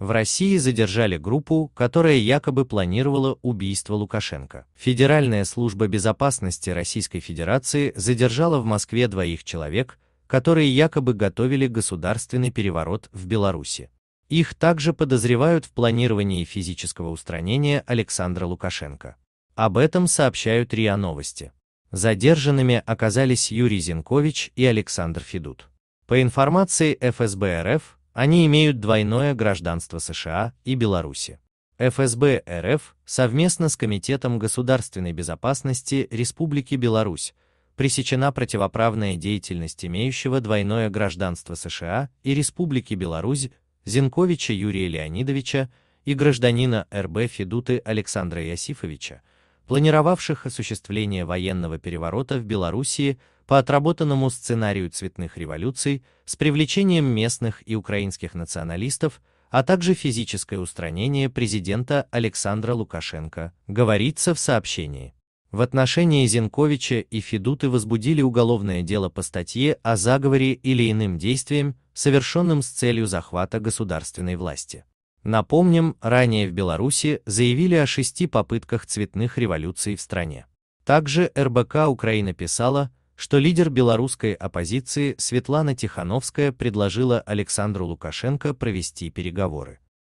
В России задержали группу, которая якобы планировала убийство Лукашенко. Федеральная служба безопасности Российской Федерации задержала в Москве двоих человек, которые якобы готовили государственный переворот в Беларуси. Их также подозревают в планировании физического устранения Александра Лукашенко. Об этом сообщают РИА Новости. Задержанными оказались Юрий Зинкович и Александр Федут. По информации ФСБ РФ, они имеют двойное гражданство США и Беларуси. ФСБ РФ совместно с Комитетом государственной безопасности Республики Беларусь пресечена противоправная деятельность имеющего двойное гражданство США и Республики Беларусь Зинковича Юрия Леонидовича и гражданина РБ Федуты Александра Ясифовича, планировавших осуществление военного переворота в Белоруссии по отработанному сценарию цветных революций с привлечением местных и украинских националистов, а также физическое устранение президента Александра Лукашенко, говорится в сообщении. В отношении Зинковича и Федуты возбудили уголовное дело по статье о заговоре или иным действиям, совершенным с целью захвата государственной власти. Напомним, ранее в Беларуси заявили о шести попытках цветных революций в стране. Также РБК Украина писала, что лидер белорусской оппозиции Светлана Тихановская предложила Александру Лукашенко провести переговоры.